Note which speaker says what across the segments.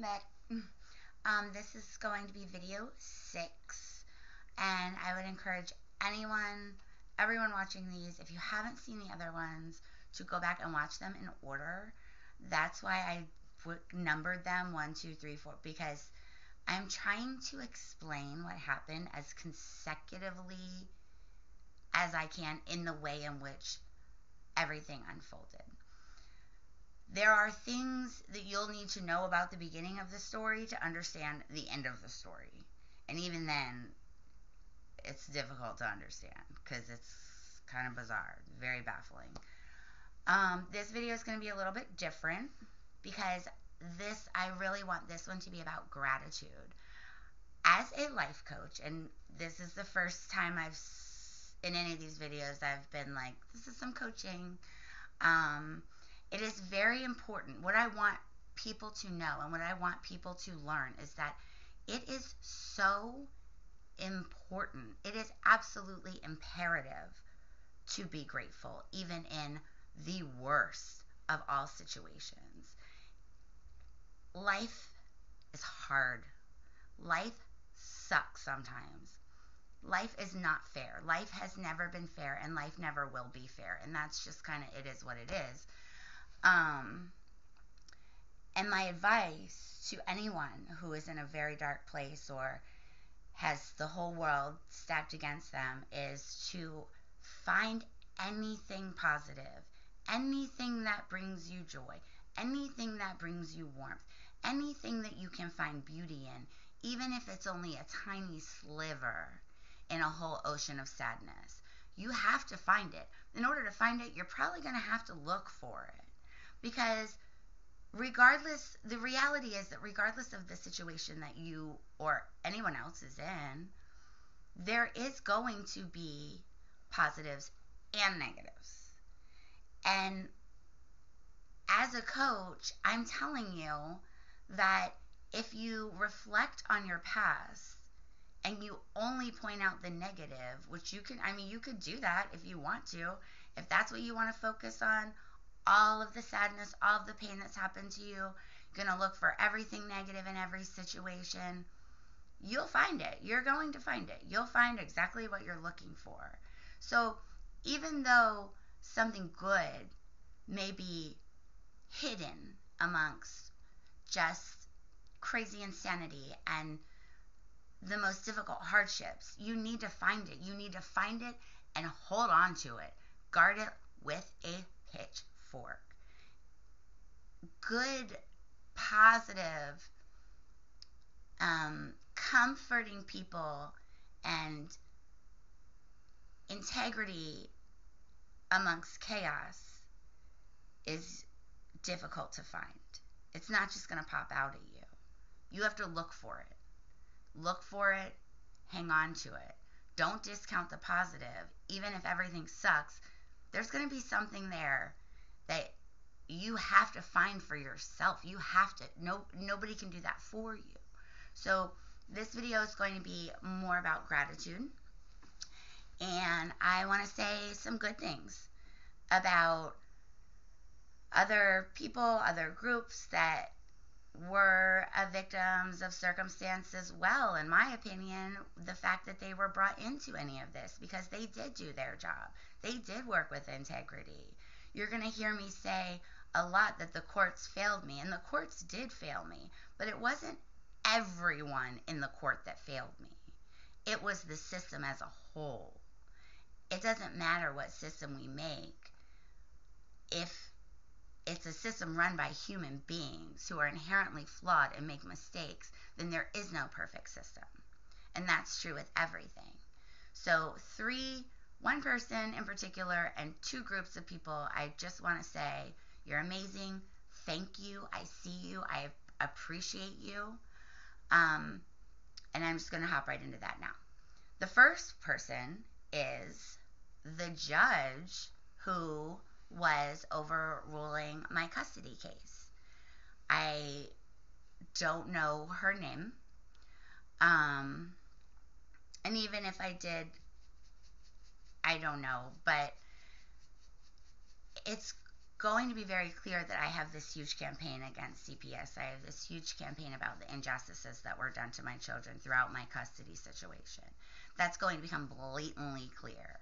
Speaker 1: welcome back. Um, this is going to be video six, and I would encourage anyone, everyone watching these, if you haven't seen the other ones, to go back and watch them in order. That's why I w- numbered them one, two, three, four, because I'm trying to explain what happened as consecutively as I can in the way in which everything unfolded there are things that you'll need to know about the beginning of the story to understand the end of the story. And even then, it's difficult to understand because it's kind of bizarre, very baffling. Um, this video is going to be a little bit different because this, I really want this one to be about gratitude. As a life coach, and this is the first time I've, in any of these videos, I've been like, this is some coaching. Um, it is very important. What I want people to know and what I want people to learn is that it is so important. It is absolutely imperative to be grateful, even in the worst of all situations. Life is hard. Life sucks sometimes. Life is not fair. Life has never been fair, and life never will be fair. And that's just kind of, it is what it is. Um, and my advice to anyone who is in a very dark place or has the whole world stacked against them is to find anything positive, anything that brings you joy, anything that brings you warmth, anything that you can find beauty in, even if it's only a tiny sliver in a whole ocean of sadness. You have to find it. In order to find it, you're probably going to have to look for it because regardless the reality is that regardless of the situation that you or anyone else is in there is going to be positives and negatives. And as a coach i'm telling you that if you reflect on your past and you only point out the negative which you can i mean you could do that if you want to if that's what you want to focus on all of the sadness, all of the pain that's happened to you. You're going to look for everything negative in every situation. You'll find it. You're going to find it. You'll find exactly what you're looking for. So, even though something good may be hidden amongst just crazy insanity and the most difficult hardships, you need to find it. You need to find it and hold on to it. Guard it with a pitch fork. Good, positive, um, comforting people and integrity amongst chaos is difficult to find. It's not just going to pop out at you. You have to look for it. Look for it, hang on to it. Don't discount the positive. Even if everything sucks, there's going to be something there that you have to find for yourself. You have to. No, nobody can do that for you. So this video is going to be more about gratitude. And I want to say some good things about other people, other groups that were victims of circumstances well. In my opinion, the fact that they were brought into any of this because they did do their job. They did work with integrity you're going to hear me say a lot that the courts failed me, and the courts did fail me, but it wasn't everyone in the court that failed me. It was the system as a whole. It doesn't matter what system we make if it's a system run by human beings who are inherently flawed and make mistakes, then there is no perfect system. And that's true with everything. So, three one person in particular and two groups of people, I just want to say, you're amazing. Thank you. I see you. I appreciate you. Um, and I'm just going to hop right into that now. The first person is the judge who was overruling my custody case. I don't know her name. Um, and even if I did, I don't know, but it's going to be very clear that I have this huge campaign against CPS. I have this huge campaign about the injustices that were done to my children throughout my custody situation. That's going to become blatantly clear.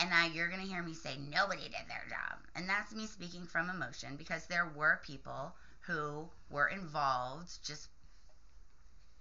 Speaker 1: And now you're going to hear me say nobody did their job. And that's me speaking from emotion because there were people who were involved just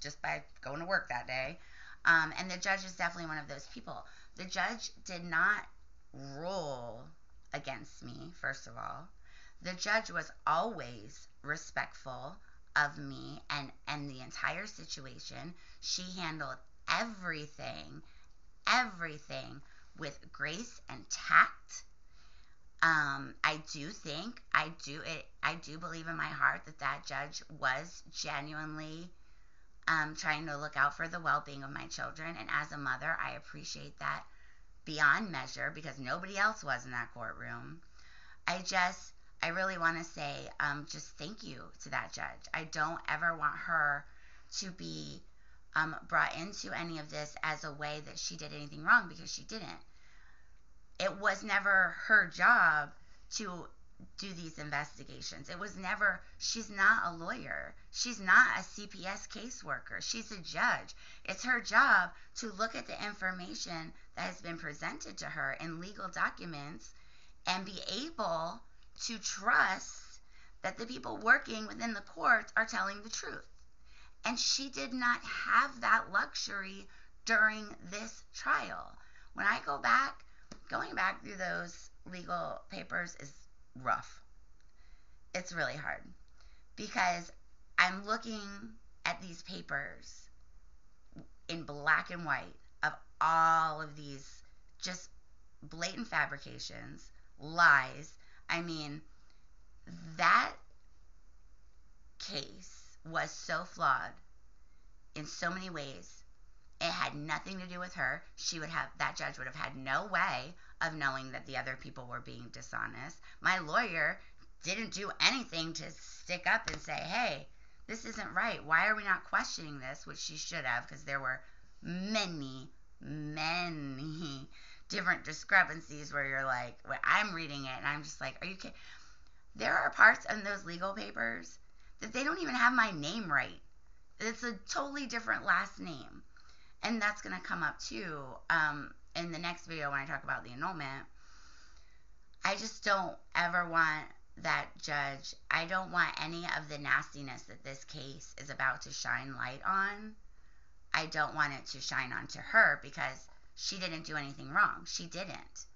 Speaker 1: just by going to work that day. Um, and the judge is definitely one of those people. The judge did not rule against me, first of all. The judge was always respectful of me and, and the entire situation. She handled everything, everything with grace and tact. Um, I do think, I do it, I do believe in my heart that that judge was genuinely um, trying to look out for the well-being of my children. And as a mother, I appreciate that beyond measure because nobody else was in that courtroom. I just, I really want to say um, just thank you to that judge. I don't ever want her to be um, brought into any of this as a way that she did anything wrong because she didn't. It was never her job to do these investigations. It was never, she's not a lawyer. She's not a CPS caseworker. She's a judge. It's her job to look at the information that has been presented to her in legal documents and be able to trust that the people working within the courts are telling the truth. And she did not have that luxury during this trial. When I go back, going back through those legal papers is rough. It's really hard because I'm looking at these papers in black and white of all of these just blatant fabrications, lies. I mean, that case was so flawed in so many ways. It had nothing to do with her. She would have, that judge would have had no way of knowing that the other people were being dishonest. My lawyer didn't do anything to stick up and say, hey, this isn't right. Why are we not questioning this? Which she should have, because there were many, many different discrepancies where you're like, when I'm reading it and I'm just like, are you kidding? There are parts in those legal papers that they don't even have my name right. It's a totally different last name. And that's going to come up too. Um, in the next video when I talk about the annulment, I just don't ever want that judge, I don't want any of the nastiness that this case is about to shine light on. I don't want it to shine onto her because she didn't do anything wrong. She didn't.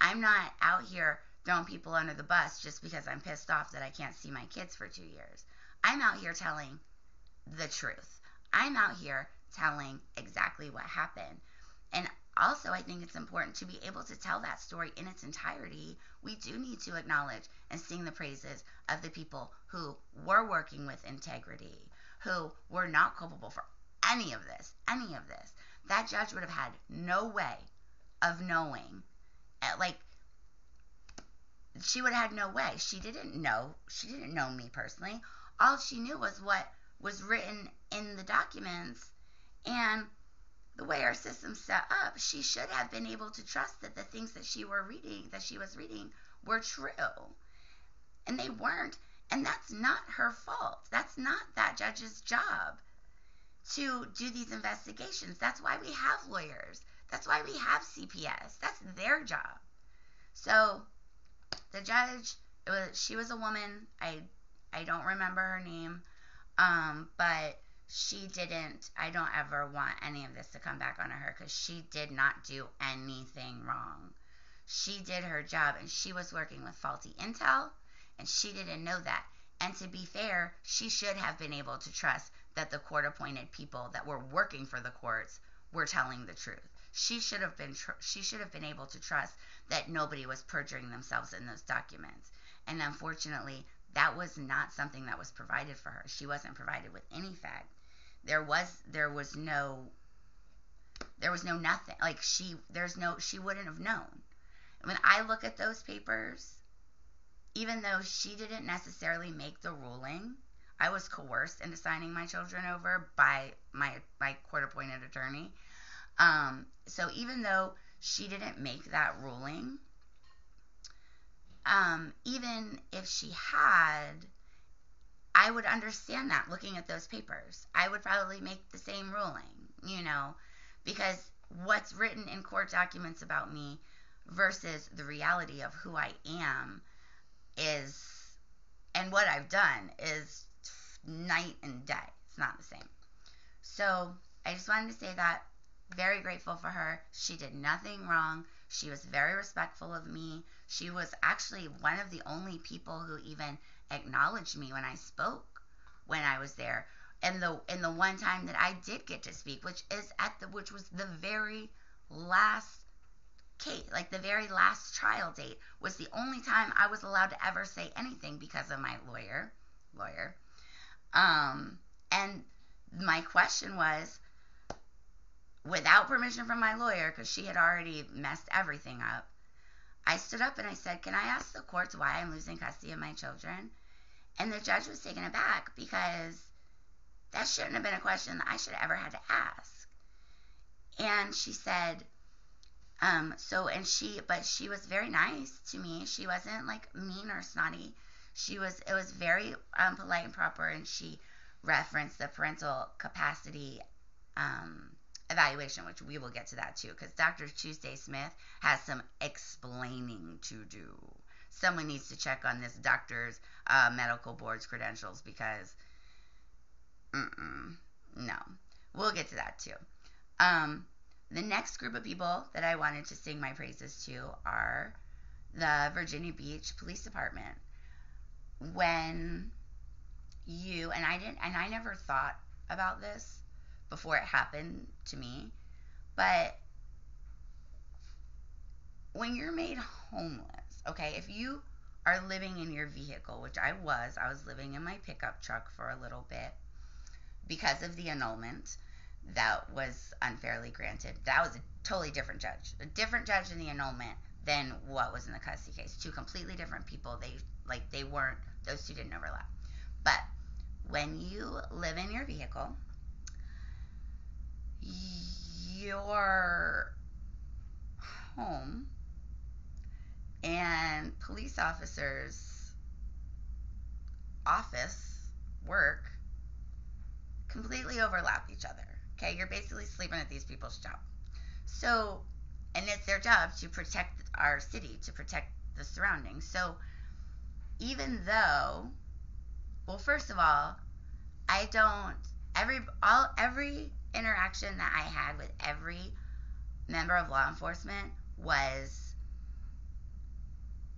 Speaker 1: I'm not out here throwing people under the bus just because I'm pissed off that I can't see my kids for two years. I'm out here telling the truth. I'm out here telling exactly what happened. And also, I think it's important to be able to tell that story in its entirety. We do need to acknowledge and sing the praises of the people who were working with integrity, who were not culpable for any of this, any of this. That judge would have had no way of knowing. Eh, like, she would have had no way. She didn't know. She didn't know me personally. All she knew was what was written in the documents. And the way our system's set up, she should have been able to trust that the things that she were reading, that she was reading, were true. And they weren't. And that's not her fault. That's not that judge's job to do these investigations. That's why we have lawyers. That's why we have CPS. That's their job. So the judge, was she was a woman. I I don't remember her name. Um, but she didn't, I don't ever want any of this to come back on her because she did not do anything wrong. She did her job and she was working with faulty intel and she didn't know that. And to be fair, she should have been able to trust that the court appointed people that were working for the courts were telling the truth. She should have been tr- she should have been able to trust that nobody was perjuring themselves in those documents. And unfortunately, that was not something that was provided for her. She wasn't provided with any fact there was there was no there was no nothing. Like she there's no she wouldn't have known. When i look at those papers even though she didn't necessarily make the ruling i was coerced into signing my children over by my my court appointed attorney. Um, so even though she didn't make that ruling um, even if she had, I would understand that looking at those papers. I would probably make the same ruling, you know, because what's written in court documents about me versus the reality of who I am is, and what I've done is night and day. It's not the same. So I just wanted to say that. Very grateful for her. She did nothing wrong. She was very respectful of me. She was actually one of the only people who even acknowledged me when I spoke when I was there. And the and the one time that I did get to speak, which is at the which was the very last case, like the very last trial date, was the only time I was allowed to ever say anything because of my lawyer, lawyer. Um, and my question was, without permission from my lawyer, because she had already messed everything up, I stood up and I said, Can I ask the courts why I'm losing custody of my children? And the judge was taken aback because that shouldn't have been a question that I should have ever had to ask. And she said, um, so, and she, but she was very nice to me. She wasn't like mean or snotty. She was, it was very um, polite and proper. And she referenced the parental capacity um, evaluation, which we will get to that too, because Dr. Tuesday Smith has some explaining to do. Someone needs to check on this doctor's uh, medical board's credentials because, no, we'll get to that too. Um, the next group of people that I wanted to sing my praises to are the Virginia Beach Police Department. When you and I didn't, and I never thought about this before it happened to me. But when you're made homeless, okay, if you are living in your vehicle, which I was, I was living in my pickup truck for a little bit because of the annulment that was unfairly granted. That was a totally different judge, a different judge in the annulment than what was in the custody case. Two completely different people. They like they weren't those two didn't overlap. But when you live in your vehicle your home and police officers' office work completely overlap each other. Okay, you're basically sleeping at these people's job. So, and it's their job to protect our city, to protect the surroundings. So, even though, well, first of all, I don't every all every interaction that I had with every member of law enforcement was,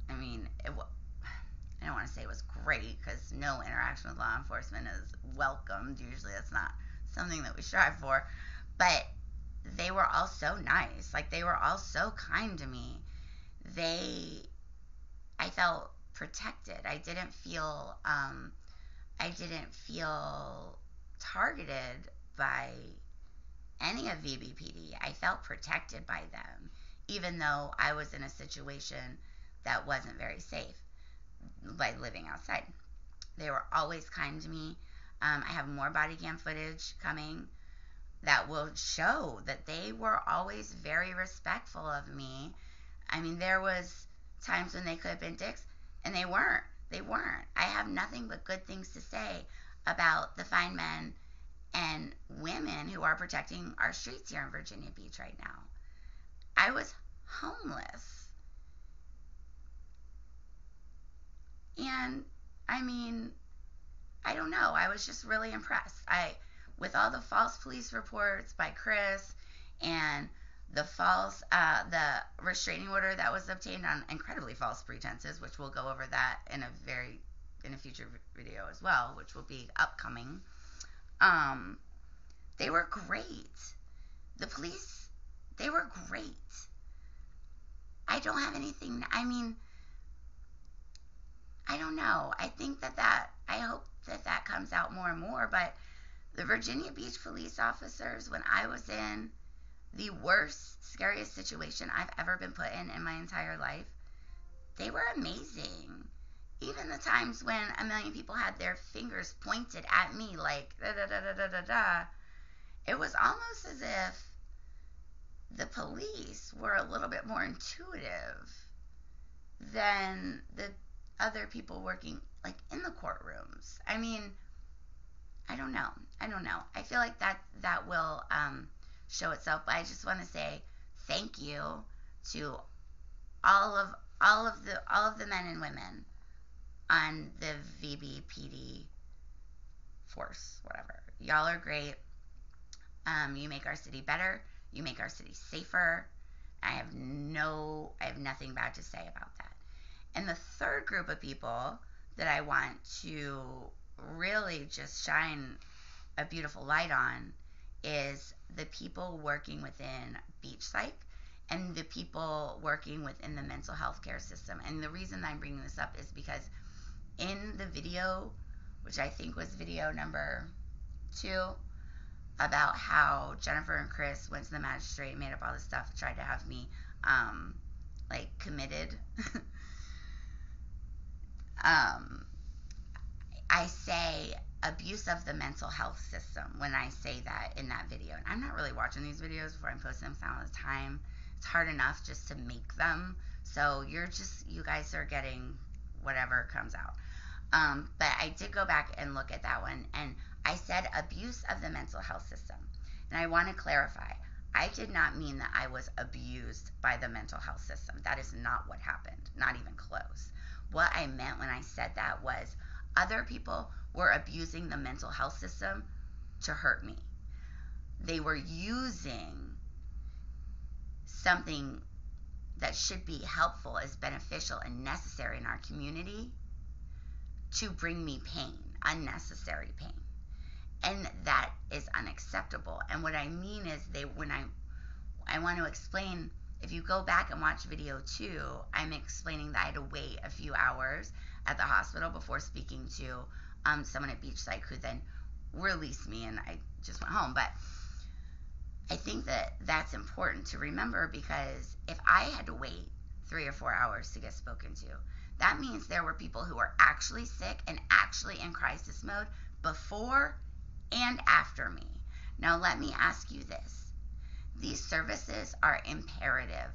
Speaker 1: I mean, it, I don't want to say it was great because no interaction with law enforcement is welcomed. Usually that's not something that we strive for. But they were all so nice. Like they were all so kind to me. They, I felt protected. I didn't feel, um, I didn't feel targeted by any of VBPD. I felt protected by them, even though I was in a situation that wasn't very safe by living outside. They were always kind to me. Um, I have more body cam footage coming that will show that they were always very respectful of me. I mean, there was times when they could have been dicks, and they weren't. They weren't. I have nothing but good things to say about the fine men and women who are protecting our streets here in Virginia Beach right now. I was homeless. And I mean, I don't know. I was just really impressed. I with all the false police reports by Chris and the false uh, the restraining order that was obtained on incredibly false pretenses, which we'll go over that in a very in a future video as well, which will be upcoming. Um, they were great. The police, they were great. I don't have anything. I mean, I don't know. I think that that I hope that that comes out more and more. But the Virginia Beach police officers, when I was in the worst, scariest situation I've ever been put in in my entire life, they were amazing the times when a million people had their fingers pointed at me, like da da da da da da da, it was almost as if the police were a little bit more intuitive than the other people working like in the courtrooms. I mean, I don't know. I don't know. I feel like that that will um, show itself. But I just want to say thank you to all of all of the all of the men and women on the VBPD force, whatever. Y'all are great. Um, you make our city better. You make our city safer. I have no, I have nothing bad to say about that. And the third group of people that I want to really just shine a beautiful light on is the people working within Beach Psych and the people working within the mental health care system. And the reason I'm bringing this up is because in the video, which I think was video number two, about how Jennifer and Chris went to the magistrate, made up all this stuff, tried to have me um, like committed. um, I say abuse of the mental health system when I say that in that video. And I'm not really watching these videos before I'm posting them all the time. It's hard enough just to make them. So you're just, you guys are getting whatever comes out. Um, but I did go back and look at that one, and I said abuse of the mental health system. And I want to clarify I did not mean that I was abused by the mental health system. That is not what happened, not even close. What I meant when I said that was other people were abusing the mental health system to hurt me. They were using something that should be helpful, is beneficial, and necessary in our community to bring me pain, unnecessary pain. And that is unacceptable. And what I mean is they when I I want to explain if you go back and watch video 2, I'm explaining that I had to wait a few hours at the hospital before speaking to um, someone at Beach Psych who then released me and I just went home. But I think that that's important to remember because if I had to wait three or four hours to get spoken to, that means there were people who were actually sick and actually in crisis mode before and after me. Now, let me ask you this these services are imperative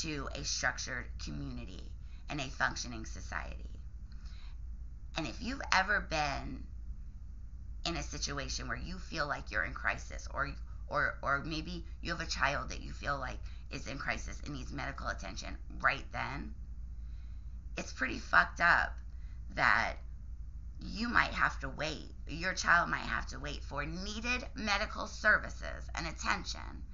Speaker 1: to a structured community and a functioning society. And if you've ever been in a situation where you feel like you're in crisis or or or maybe you have a child that you feel like is in crisis and needs medical attention right then, it's pretty fucked up that you might have to wait, your child might have to wait for needed medical services and attention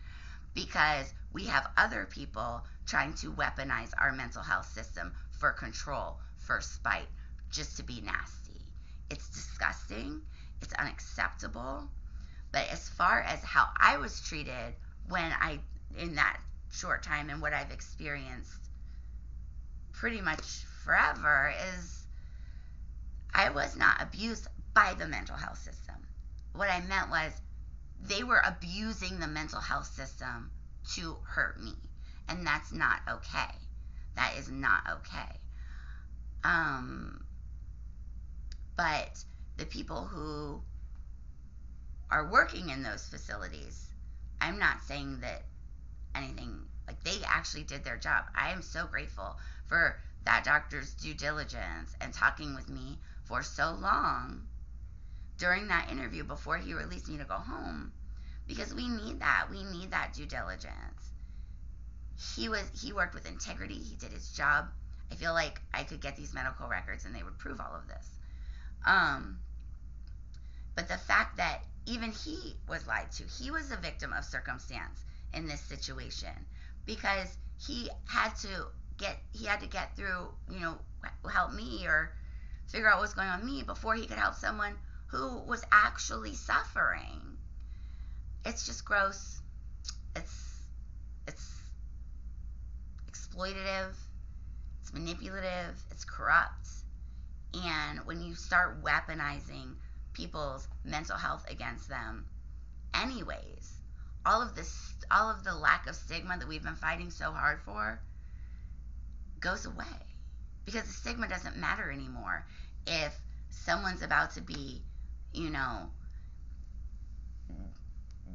Speaker 1: because we have other people trying to weaponize our mental health system for control, for spite, just to be nasty. It's disgusting, it's unacceptable. But as far as how I was treated when I, in that short time and what I've experienced pretty much forever is I was not abused by the mental health system. What I meant was they were abusing the mental health system to hurt me. And that's not okay. That is not okay. Um, but the people who are working in those facilities, I'm not saying that anything like they actually did their job. I am so grateful for that doctor's due diligence and talking with me for so long during that interview before he released me to go home because we need that. We need that due diligence. He was he worked with integrity. He did his job. I feel like I could get these medical records and they would prove all of this. Um, but the fact that even he was lied to, he was a victim of circumstance in this situation because he had to get he had to get through, you know, help me or figure out what's going on me before he could help someone who was actually suffering. It's just gross. It's it's exploitative. It's manipulative. It's corrupt. And when you start weaponizing people's mental health against them, anyways, all of this, all of the lack of stigma that we've been fighting so hard for goes away. Because the stigma doesn't matter anymore. If someone's about to be, you know,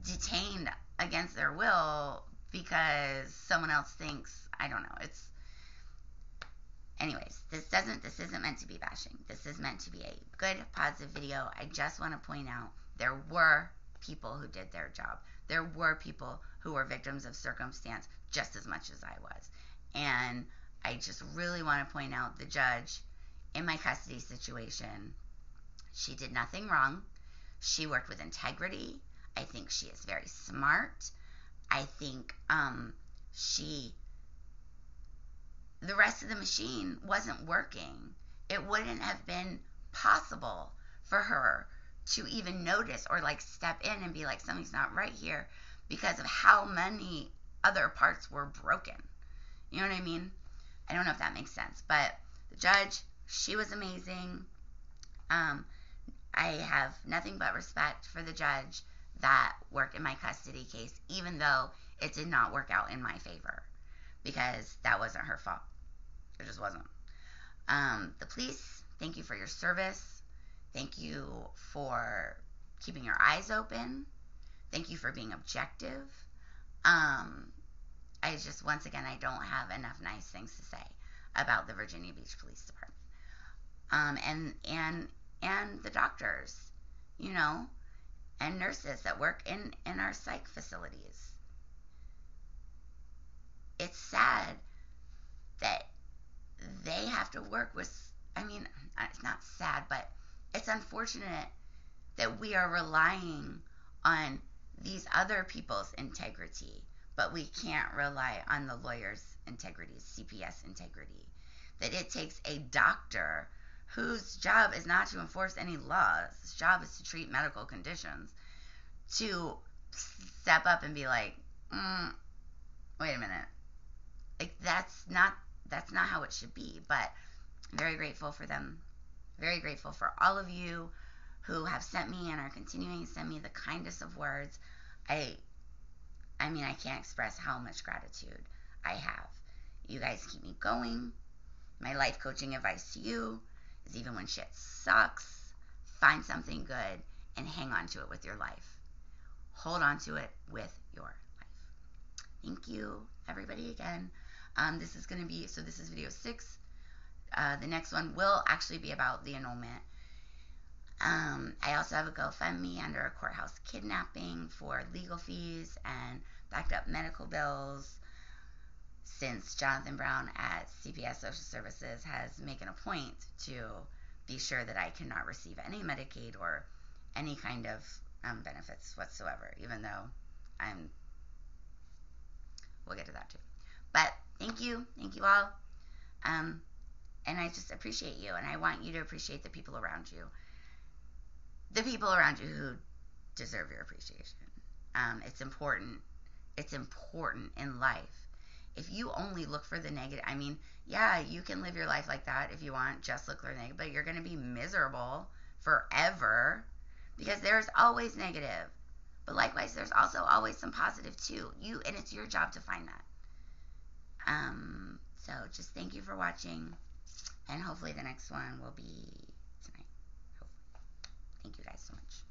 Speaker 1: detained against their will because someone else thinks, I don't know, it's anyways, this doesn't this isn't meant to be bashing. This is meant to be a good positive video. I just want to point out there were people who did their job. There were people who were victims of circumstance just as much as I was. And I just really want to point out the judge in my custody situation. She did nothing wrong. She worked with integrity. I think she is very smart. I think um, she the rest of the machine wasn't working, it wouldn't have been possible for her to even notice or like step in and be like, something's not right here because of how many other parts were broken. You know what I mean? I don't know if that makes sense, but the judge, she was amazing. Um, I have nothing but respect for the judge that worked in my custody case, even though it did not work out in my favor because that wasn't her fault. It just wasn't. Um, the police, thank you for your service. Thank you for keeping your eyes open. Thank you for being objective. Um, I just, once again, I don't have enough nice things to say about the Virginia Beach Police Department. Um, and, and, and the doctors, you know, and nurses that work in, in our psych facilities. It's sad to work with, I mean, it's not sad, but it's unfortunate that we are relying on these other people's integrity, but we can't rely on the lawyer's integrity, CPS integrity. That it takes a doctor whose job is not to enforce any laws, his job is to treat medical conditions, to step up and be like, mm, wait a minute. Like that's not that's not how it should be. But I'm very grateful for them. Very grateful for all of you who have sent me and are continuing to send me the kindest of words. I I mean, I can't express how much gratitude I have. You guys keep me going. My life coaching advice to you is even when shit sucks, find something good and hang on to it with your life. Hold on to it with your life. Thank you, everybody, again. Um, this is going to be, so this is video six. Uh, the next one will actually be about the annulment. Um, I also have a GoFundMe under a courthouse kidnapping for legal fees and backed up medical bills since Jonathan Brown at CPS Social Services has made a point to be sure that I cannot receive any Medicaid or any kind of um, benefits whatsoever, even though I'm. We'll get to that too. But thank you, thank you all. Um, and I just appreciate you, and I want you to appreciate the people around you, the people around you who deserve your appreciation. Um, it's important. It's important in life. If you only look for the negative, I mean, yeah, you can live your life like that if you want, just look for the negative, but you're going to be miserable forever because there's always negative. But likewise, there's also always some positive too. You and it's your job to find that. Um, so just thank you for watching, and hopefully the next one will be tonight. Thank you guys so much.